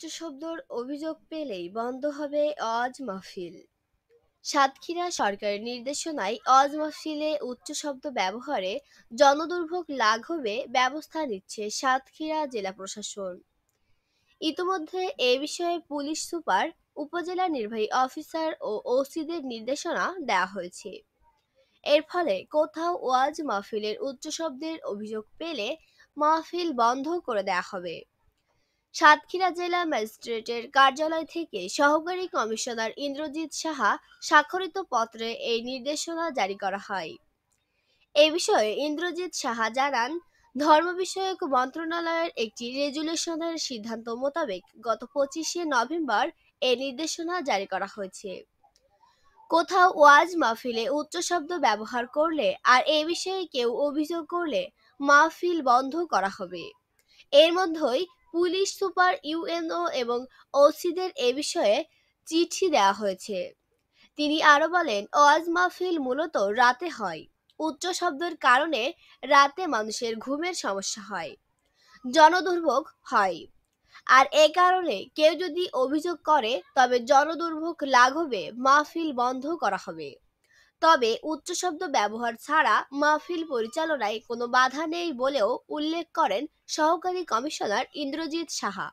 উচ্চ শব্দর অভিযোগ পেলেই বন্ধ হবে অজ মাহফিল। সাতক্ষীরা সরকারের নির্দেশনায় অজ মাহফিলে উচ্চ শব্দ ব্যবহারে জনদুর্ভোগ লাঘবে ব্যবস্থা নিচ্ছে সাতক্ষীরা জেলা প্রশাসন। ইতোমধ্যে এ বিষয়ে পুলিশ সুপার, উপজেলা নির্বাহী অফিসার ও ওসিদের নির্দেশনা দেওয়া হয়েছে। এর ফলে কোথাও ওয়াজ মাহফিলের উচ্চ শব্দের অভিযোগ পেলে মাহফিল বন্ধ করে দেওয়া হবে। সাতক্ষীরা জেলা ম্যাজিস্ট্রেটের কার্যালয় থেকে সহকারী কমিশনার ইন্দ্রজিৎ সাহা স্বাক্ষরিত পত্রে এই নির্দেশনা জারি করা হয়। এ বিষয়ে ইন্দ্রজিৎ সাহা জানান, ধর্ম বিষয়ক মন্ত্রণালয়ের একটি রেজুলেশনের সিদ্ধান্ত মোতাবেক গত পঁচিশে নভেম্বর এ নির্দেশনা জারি করা হয়েছে। কোথাও ওয়াজ মাহফিলে উচ্চ শব্দ ব্যবহার করলে আর এ বিষয়ে কেউ অভিযোগ করলে মাহফিল বন্ধ করা হবে। এর মধ্যেই পুলিশ, সুপার ইউএনও এবং ওসিদের এ বিষয়ে চিঠি দেওয়া হয়েছে। তিনি আরও বলেন, ওয়াজ মাহফিল মূলত রাতে হয়। উচ্চ শব্দের কারণে রাতে মানুষের ঘুমের সমস্যা হয়। জনদুর্ভোগ হয়। আর এ কারণে কেউ যদি অভিযোগ করে, তবে জনদুর্ভোগ লাঘবে, মাহফিল বন্ধ করা হবে। তবে উচ্চ শব্দ ব্যবহার ছাড়া মাহফিল পরিচালনায় কোনো বাধা নেই বলেও উল্লেখ করেন সহকারী কমিশনার ইন্দ্রজিৎ সাহা।